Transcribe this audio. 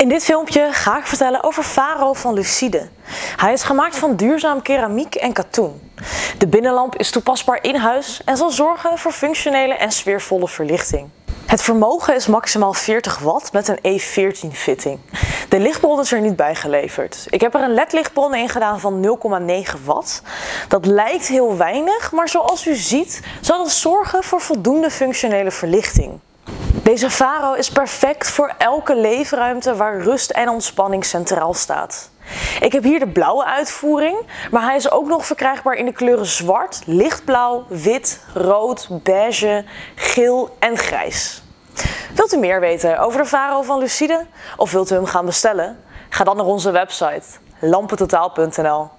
In dit filmpje ga ik vertellen over Faro van Lucide. Hij is gemaakt van duurzaam keramiek en katoen. De binnenlamp is toepasbaar in huis en zal zorgen voor functionele en sfeervolle verlichting. Het vermogen is maximaal 40 watt met een E14 fitting. De lichtbron is er niet bij geleverd. Ik heb er een LED-lichtbron in gedaan van 0,9 watt. Dat lijkt heel weinig, maar zoals u ziet zal het zorgen voor voldoende functionele verlichting. Deze Faro is perfect voor elke leefruimte waar rust en ontspanning centraal staat. Ik heb hier de blauwe uitvoering, maar hij is ook nog verkrijgbaar in de kleuren zwart, lichtblauw, wit, rood, beige, geel en grijs. Wilt u meer weten over de Faro van Lucide of wilt u hem gaan bestellen? Ga dan naar onze website lampentotaal.nl.